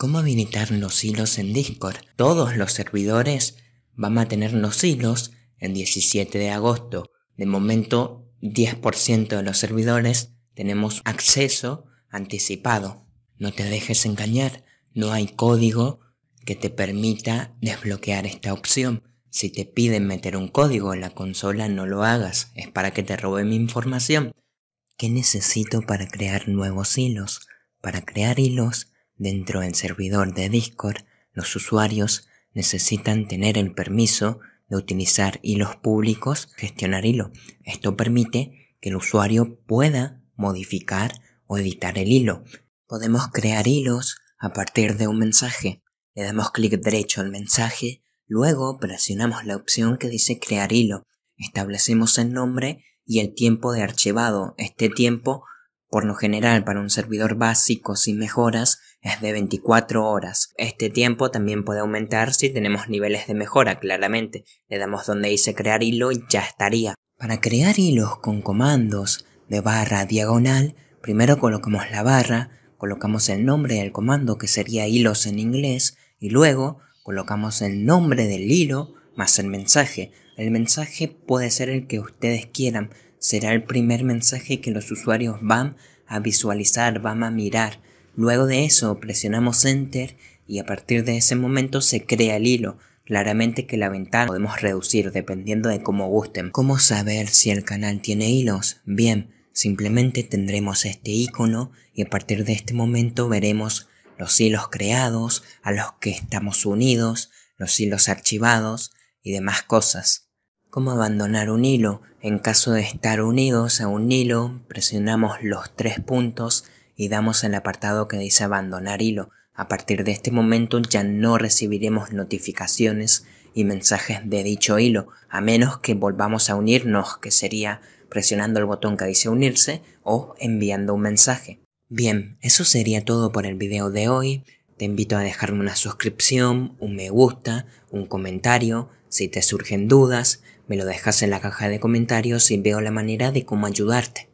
¿Cómo habilitar los hilos en Discord? Todos los servidores van a tener los hilos el 17 de agosto. De momento, 10% de los servidores tenemos acceso anticipado. No te dejes engañar, no hay código que te permita desbloquear esta opción. Si te piden meter un código en la consola, no lo hagas, es para que te robe mi información. ¿Qué necesito para crear nuevos hilos? Para crear hilos Dentro del servidor de Discord, los usuarios necesitan tener el permiso de utilizar hilos públicos, gestionar hilo. Esto permite que el usuario pueda modificar o editar el hilo. Podemos crear hilos a partir de un mensaje. Le damos clic derecho al mensaje, luego presionamos la opción que dice crear hilo. Establecemos el nombre y el tiempo de archivado. Este tiempo, por lo general para un servidor básico sin mejoras, es de 24 horas. Este tiempo también puede aumentar si tenemos niveles de mejora, claramente. Le damos donde dice crear hilo y ya estaría. Para crear hilos con comandos de barra diagonal, primero colocamos la barra, colocamos el nombre del comando que sería hilos en inglés y luego colocamos el nombre del hilo más el mensaje. El mensaje puede ser el que ustedes quieran, será el primer mensaje que los usuarios van a visualizar, van a mirar. Luego de eso presionamos Enter y a partir de ese momento se crea el hilo. Claramente que la ventana podemos reducir dependiendo de cómo gusten. ¿Cómo saber si el canal tiene hilos? Bien, simplemente tendremos este icono y a partir de este momento veremos los hilos creados, a los que estamos unidos, los hilos archivados y demás cosas. ¿Cómo abandonar un hilo? En caso de estar unidos a un hilo, presionamos los tres puntos y damos el apartado que dice abandonar hilo. A partir de este momento ya no recibiremos notificaciones y mensajes de dicho hilo, a menos que volvamos a unirnos, que sería presionando el botón que dice unirse o enviando un mensaje. Bien, eso sería todo por el video de hoy. Te invito a dejarme una suscripción, un me gusta, un comentario. Si te surgen dudas, me lo dejas en la caja de comentarios y veo la manera de cómo ayudarte.